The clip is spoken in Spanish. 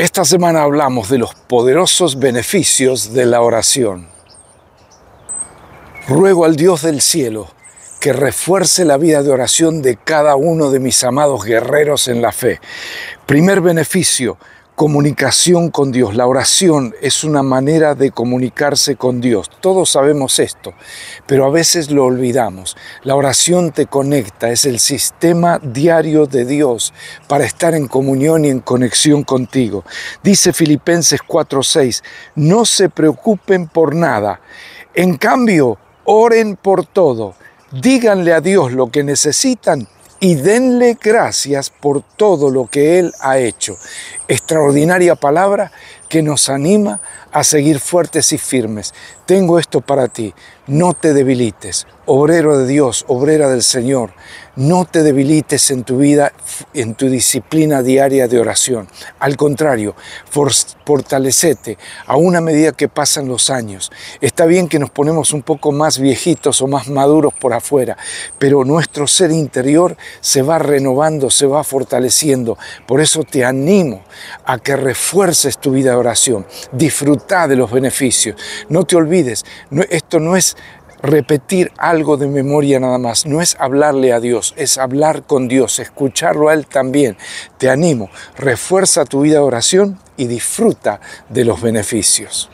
Esta semana hablamos de los poderosos beneficios de la oración. Ruego al Dios del cielo que refuerce la vida de oración de cada uno de mis amados guerreros en la fe. Primer beneficio, comunicación con Dios. La oración es una manera de comunicarse con Dios. Todos sabemos esto, pero a veces lo olvidamos. La oración te conecta, es el sistema diario de Dios para estar en comunión y en conexión contigo. Dice Filipenses 4:6, no se preocupen por nada. En cambio, oren por todo. Díganle a Dios lo que necesitan y denle gracias por todo lo que Él ha hecho. Extraordinaria palabra que nos anima a seguir fuertes y firmes. Tengo esto para ti, no te debilites, obrero de Dios, obrera del Señor, no te debilites en tu vida, en tu disciplina diaria de oración. Al contrario, fortalecete a una medida que pasan los años. Está bien que nos ponemos un poco más viejitos o más maduros por afuera, pero nuestro ser interior se va renovando, se va fortaleciendo. Por eso te animo a que refuerces tu vida oración. Disfruta de los beneficios. No te olvides, esto no es repetir algo de memoria nada más, no es hablarle a Dios, es hablar con Dios, escucharlo a Él también. Te animo, refuerza tu vida de oración y disfruta de los beneficios.